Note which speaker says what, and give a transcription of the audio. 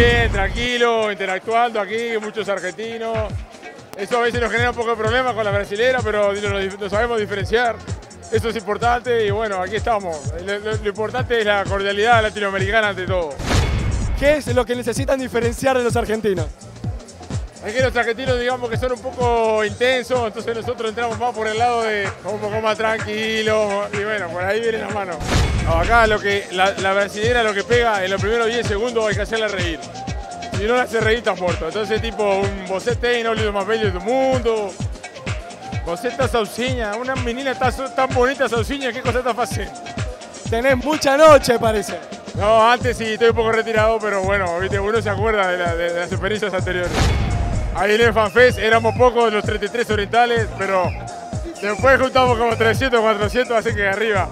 Speaker 1: Bien, tranquilo, interactuando aquí, muchos argentinos. Eso a veces nos genera un poco de problema con la brasilera, pero lo, sabemos diferenciar. Eso es importante y bueno, aquí estamos. Lo importante es la cordialidad latinoamericana ante todo.
Speaker 2: ¿Qué es lo que necesitan diferenciar de los argentinos?
Speaker 1: Es que los argentinos digamos que son un poco intensos, entonces nosotros entramos más por el lado de un poco más tranquilo y bueno, por ahí viene la mano. No, acá lo que la, la brasilera lo que pega en los primeros 10 segundos hay que hacerla reír. Si no la hace reír estás muerto. Entonces tipo un você tem no lindo más bello del mundo. Está sauciña, una menina tan, tan bonita sauciña, qué cosa está fácil.
Speaker 2: Tenés mucha noche, parece.
Speaker 1: No, antes sí, estoy un poco retirado, pero bueno, ¿viste? uno se acuerda de, la- de- de las experiencias anteriores. Ahí en el FanFest éramos pocos los 33 orientales, pero después juntamos como 300, 400, así que arriba.